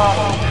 Oh.